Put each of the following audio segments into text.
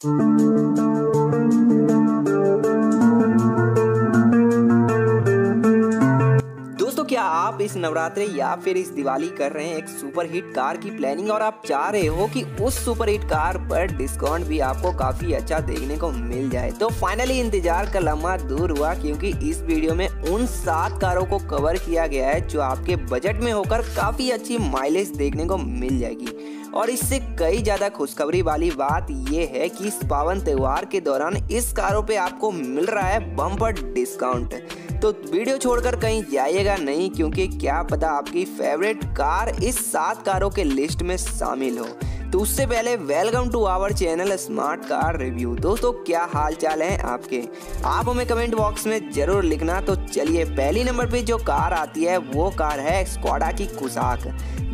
दोस्तों, क्या आप इस नवरात्रे या फिर इस दिवाली कर रहे हैं एक सुपर हिट कार की प्लानिंग? और आप चाह रहे हो कि उस सुपर हिट कार पर डिस्काउंट भी आपको काफ़ी अच्छा देखने को मिल जाए। तो फाइनली इंतज़ार का लम्हा दूर हुआ, क्योंकि इस वीडियो में उन सात कारों को कवर किया गया है जो आपके बजट में होकर काफ़ी अच्छी माइलेज देखने को मिल जाएगी। और इससे कई ज़्यादा खुशखबरी वाली बात यह है कि इस पावन त्योहार के दौरान इस कारों पे आपको मिल रहा है बम्पर डिस्काउंट। तो वीडियो छोड़कर कहीं जाइएगा नहीं, क्योंकि क्या पता आपकी फेवरेट कार इस सात कारों के लिस्ट में शामिल हो। तो उससे पहले welcome to our channel smart car review दोस्तों, क्या हाल चाल है आपके? आप हमें कमेंट बॉक्स में ज़रूर लिखना। तो चलिए, पहली नंबर पे जो कार आती है, वो कार है स्कॉडा की कुसाक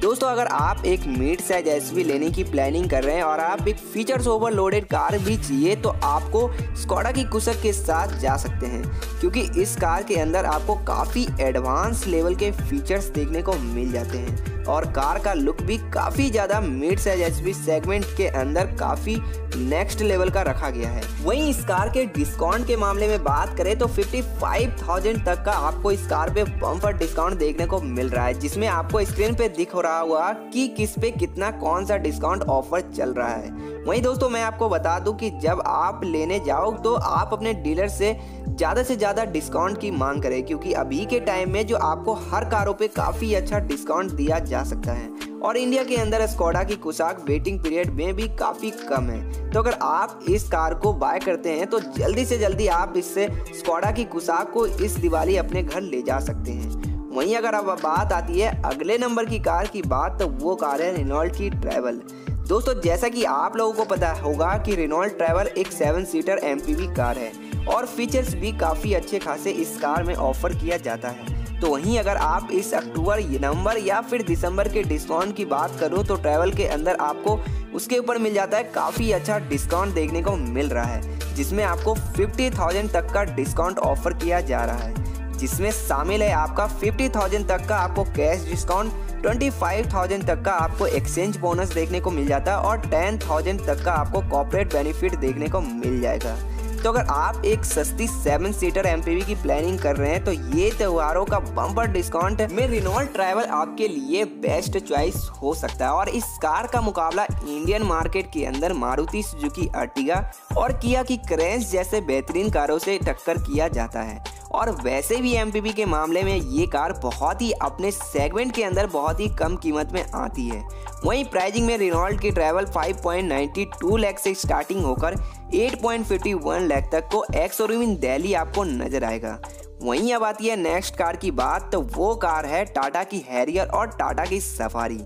दोस्तों, अगर आप एक मिड साइज़ एस लेने की प्लानिंग कर रहे हैं और आप एक फीचर्स ओवरलोडेड कार भी चाहिए तो आपको स्कॉडा की कुशक के साथ जा सकते हैं। क्योंकि इस कार के अंदर आपको काफ़ी एडवांस लेवल के फीचर्स देखने को मिल जाते हैं। और कार का लुक भी काफ़ी ज़्यादा मिड साइज़ सेगमेंट के अंदर काफ़ी नेक्स्ट लेवल का रखा गया है। वहीं इस कार के डिस्काउंट के मामले में बात करें तो 55,000 तक का आपको इस कार पे बम्पर डिस्काउंट देखने को मिल रहा है जिसमें आपको स्क्रीन पे दिख रहा हुआ कि किस पे कितना कौन सा डिस्काउंट ऑफ़र चल रहा है। वहीं दोस्तों मैं आपको बता दूँ कि जब आप लेने जाओ तो आप अपने डीलर से ज़्यादा से ज़्यादा डिस्काउंट की मांग करें, क्योंकि अभी के टाइम में जो आपको हर कारों पे काफ़ी अच्छा डिस्काउंट दिया जा सकता है। और इंडिया के अंदर स्कोडा की कुशाक वेटिंग पीरियड में भी काफ़ी कम है। तो अगर आप इस कार को बाय करते हैं तो जल्दी से जल्दी आप इससे स्कोडा की कुशाक को इस दिवाली अपने घर ले जा सकते हैं। वहीं अगर अब बात आती है अगले नंबर की कार की बात तो वो कार है रिनॉल्ट की ट्रैवल दोस्तों, जैसा कि आप लोगों को पता होगा कि रिनॉल्ट ट्रैवल एक सेवन सीटर MPV कार है। और फीचर्स भी काफ़ी अच्छे खासे इस कार में ऑफ़र किया जाता है। तो वहीं अगर आप इस अक्टूबर नवंबर या फिर दिसंबर के डिस्काउंट की बात करूँ तो ट्रैवल के अंदर आपको उसके ऊपर मिल जाता है काफ़ी अच्छा डिस्काउंट देखने को मिल रहा है जिसमें आपको 50,000 तक का डिस्काउंट ऑफ़र किया जा रहा है। जिसमें शामिल है आपका 50,000 तक का आपको कैश डिस्काउंट 25,000 तक का आपको एक्सचेंज बोनस देखने को मिल जाता है और 10,000 तक का आपको कॉर्पोरेट बेनिफिट देखने को मिल जाएगा। तो अगर आप एक सस्ती सेवन सीटर एम की प्लानिंग कर रहे हैं तो ये त्योहारों का बम्पर डिस्काउंट में रिनोल्ट ट्रैवल आपके लिए बेस्ट चॉइस हो सकता है। और इस कार का मुकाबला इंडियन मार्केट के अंदर मारुति सुजुकी अर्टिगा और किया की क्रेंस जैसे बेहतरीन कारों से टक्कर किया जाता है। और वैसे भी एम के मामले में ये कार बहुत ही अपने सेगमेंट के अंदर बहुत ही कम कीमत में आती है। वहीं प्राइजिंग में रिनॉल्ट की ट्रैवल 5.92 लाख से स्टार्टिंग होकर 8.51 लाख तक को एक्स इन दिल्ली आपको नज़र आएगा। वहीं अब आती है नेक्स्ट कार की बात तो वो कार है टाटा की हैरियर और टाटा की सफारी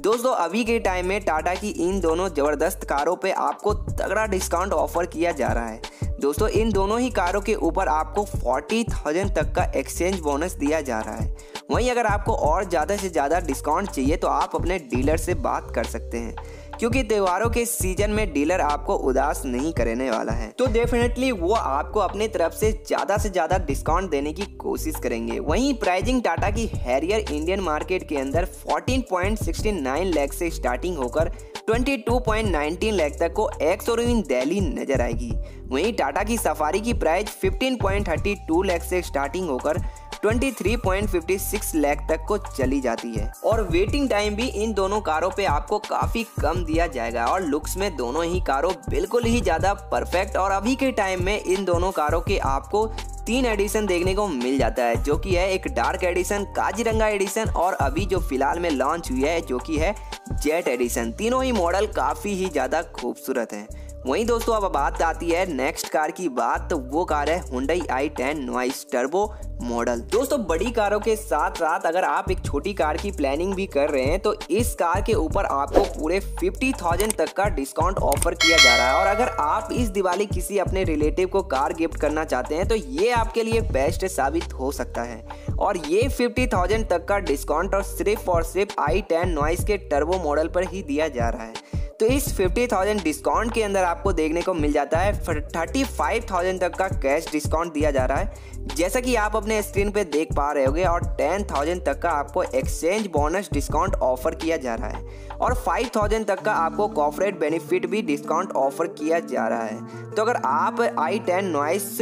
दोस्तों, अभी के टाइम में टाटा की इन दोनों ज़बरदस्त कारों पे आपको तगड़ा डिस्काउंट ऑफ़र किया जा रहा है। दोस्तों, इन दोनों ही कारों के ऊपर आपको फोर्टी थाउज़ेंड तक का एक्सचेंज बोनस दिया जा रहा है। वहीं अगर आपको और ज़्यादा से ज़्यादा डिस्काउंट चाहिए तो आप अपने डीलर से बात कर सकते हैं। क्योंकि त्योहारों के सीज़न में डीलर आपको उदास नहीं करने वाला है। तो डेफिनेटली वो आपको अपने तरफ़ से ज़्यादा से ज़्यादा डिस्काउंट देने की कोशिश करेंगे। वहीं प्राइजिंग टाटा की हैरियर इंडियन मार्केट के अंदर 14.69 लाख से स्टार्टिंग होकर 22.19 लाख तक को एक्स और इन दिल्ली नज़र आएगी। वहीं टाटा की सफारी की प्राइस 15.32 लाख से स्टार्टिंग होकर 23.56 लाख तक को चली जाती है। और वेटिंग टाइम भी इन दोनों कारों पे आपको काफ़ी कम दिया जाएगा। और लुक्स में दोनों ही कारों बिल्कुल ही ज़्यादा परफेक्ट और अभी के टाइम में इन दोनों कारों के आपको तीन एडिशन देखने को मिल जाता है, जो कि है एक डार्क एडिशन काजीरंगा एडिशन और अभी जो फ़िलहाल में लॉन्च हुई है, जो कि है जेट एडिशन तीनों ही मॉडल काफ़ी ही ज़्यादा खूबसूरत है। वहीं दोस्तों अब बात आती है नेक्स्ट कार की बात। तो वो कार है Hyundai i ten Nios turbo model दोस्तों बड़ी कारों के साथ साथ अगर आप एक छोटी कार की प्लानिंग भी कर रहे हैं तो इस कार के ऊपर आपको पूरे 50,000 तक का डिस्काउंट ऑफ़र किया जा रहा है। और अगर आप इस दिवाली किसी अपने रिलेटिव को कार गिफ्ट करना चाहते हैं तो ये आपके लिए बेस्ट साबित हो सकता है। और ये 50,000 तक का डिस्काउंट और सिर्फ़ और सिर्फ़ आई टेन नॉइस के टर्बो मॉडल पर ही दिया जा रहा है। तो इस 50,000 डिस्काउंट के अंदर आपको देखने को मिल जाता है। 35,000 तक का कैश डिस्काउंट दिया जा रहा है। जैसा कि आप अपने स्क्रीन पे देख पा रहे होगे और 10,000 तक का आपको एक्सचेंज बोनस डिस्काउंट ऑफ़र किया जा रहा है। और 5,000 तक का आपको कॉर्पोरेट बेनिफिट भी डिस्काउंट ऑफ़र किया जा रहा है। तो अगर आप i ten Nios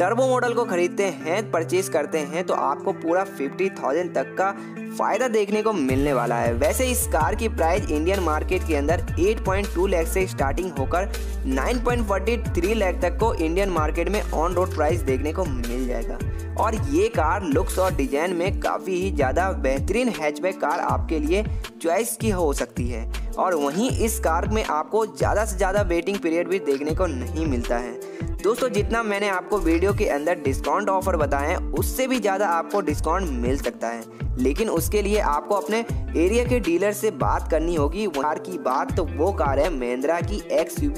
turbo model को खरीदते हैं परचेज करते हैं तो आपको पूरा 50,000 तक का फ़ायदा देखने को मिलने वाला है। वैसे इस कार की प्राइस इंडियन मार्केट के अंदर 8.2 लाख से स्टार्टिंग होकर 9.43 लाख तक को इंडियन मार्केट में ऑन रोड प्राइस देखने को मिल जाएगा। और ये कार लुक्स और डिज़ाइन में काफ़ी ही ज़्यादा बेहतरीन हैचबैक कार आपके लिए चॉइस की हो सकती है। और वहीं इस कार में आपको ज़्यादा से ज़्यादा वेटिंग पीरियड भी देखने को नहीं मिलता है। दोस्तों, जितना मैंने आपको वीडियो के अंदर डिस्काउंट ऑफ़र बताए उससे भी ज़्यादा आपको डिस्काउंट मिल सकता है। लेकिन उसके लिए आपको अपने एरिया के डीलर से बात करनी होगी। कार की बात तो वो कार है महिंद्रा की एक्स यू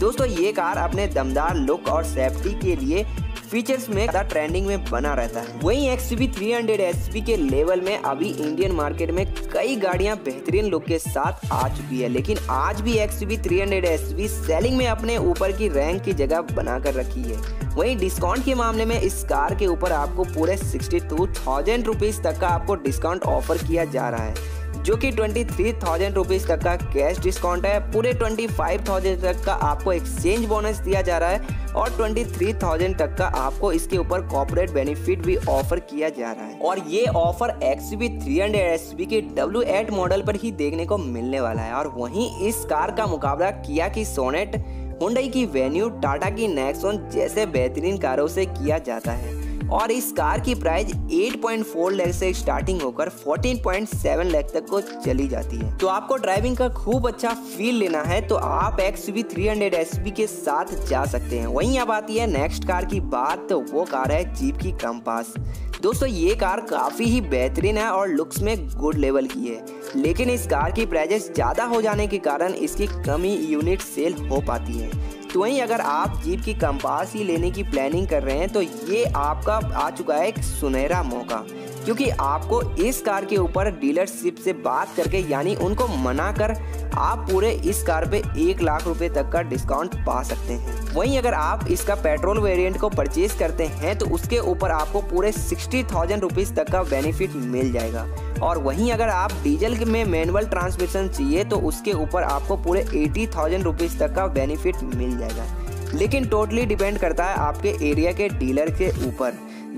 दोस्तों, ये कार अपने दमदार लुक और सेफ्टी के लिए फीचर्स में ट्रेंडिंग में बना रहता है। वही एक्स वी थ्री हंड्रेड के लेवल में अभी इंडियन मार्केट में कई गाड़ियाँ बेहतरीन लुक के साथ आ चुकी है। लेकिन आज भी X V three hundred selling में अपने ऊपर की रैंक की जगह बनाकर रखी है। वहीं डिस्काउंट के मामले में इस कार के ऊपर आपको पूरे सिक्सटी टू थाउज़ेंड रुपीज़ तक का आपको डिस्काउंट ऑफ़र किया जा रहा है। जो कि ट्वेंटी थ्री थाउज़ेंड रुपीज़ तक का कैश डिस्काउंट है। पूरे ट्वेंटी फाइव थाउज़ेंड तक का आपको एक्सचेंज बोनस दिया जा रहा है और ट्वेंटी थ्री थाउज़ेंड तक का आपको इसके ऊपर कॉपरेट बेनिफिट भी ऑफ़र किया जा रहा है। और ये offer X V three hundred S B के डब्ल्यू एट मॉडल पर ही देखने को मिलने वाला है। और वहीं इस कार का मुकाबला किया की सोनेट हुंडई की वेन्यू टाटा की नेक्सॉन जैसे बेहतरीन कारों से किया जाता है। और इस कार की प्राइस 8.4 लाख से स्टार्टिंग होकर 14.7 लाख तक को चली जाती है। तो आपको ड्राइविंग का खूब अच्छा फील लेना है तो आप X V three hundred S के साथ जा सकते हैं। वहीं अब आती है नेक्स्ट कार की बात तो वो कार है जीप की कम्पास दोस्तों, ये कार काफ़ी ही बेहतरीन है और लुक्स में गुड लेवल की है। लेकिन इस कार की प्राइजेस ज़्यादा हो जाने के कारण इसकी कमी यूनिट सेल हो पाती है। तो वहीं अगर आप जीप की कंपास ही लेने की प्लानिंग कर रहे हैं तो ये आपका आ चुका है एक सुनहरा मौका। क्योंकि आपको इस कार के ऊपर डीलरशिप से बात करके, यानी उनको मना कर आप पूरे इस कार पे एक लाख रुपए तक का डिस्काउंट पा सकते हैं। वहीं अगर आप इसका पेट्रोल वेरिएंट को परचेज करते हैं तो उसके ऊपर आपको पूरे सिक्सटी थाउज़ेंड रुपीज़ तक का बेनिफिट मिल जाएगा। और वहीं अगर आप डीजल में मैनुअल ट्रांसमिशन चाहिए तो उसके ऊपर आपको पूरे एटी थाउज़ेंड रुपीज़ तक का बेनिफिट मिल जाएगा। लेकिन टोटली डिपेंड करता है आपके एरिया के डीलर के ऊपर।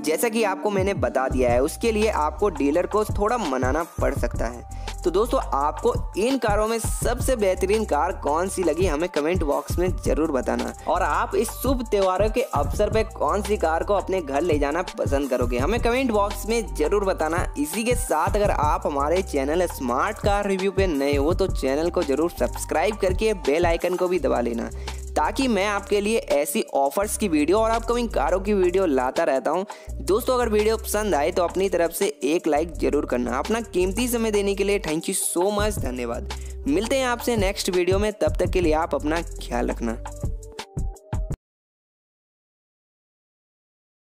जैसा कि आपको मैंने बता दिया है, उसके लिए आपको डीलर को थोड़ा मनाना पड़ सकता है। तो दोस्तों, आपको इन कारों में सबसे बेहतरीन कार कौन सी लगी, हमें कमेंट बॉक्स में ज़रूर बताना। और आप इस शुभ त्योहारों के अवसर पर कौन सी कार को अपने घर ले जाना पसंद करोगे, हमें कमेंट बॉक्स में ज़रूर बताना। इसी के साथ अगर आप हमारे चैनल स्मार्ट कार रिव्यू पे नए हो तो चैनल को ज़रूर सब्सक्राइब करके बेल आइकन को भी दबा लेना। ताकि मैं आपके लिए ऐसी ऑफर्स की वीडियो और अपकमिंग कारों की वीडियो लाता रहता हूँ। दोस्तों, अगर वीडियो पसंद आए तो अपनी तरफ़ से एक लाइक ज़रूर करना। अपना कीमती समय देने के लिए थैंक यू सो मच धन्यवाद। मिलते हैं आपसे नेक्स्ट वीडियो में, तब तक के लिए आप अपना ख्याल रखना।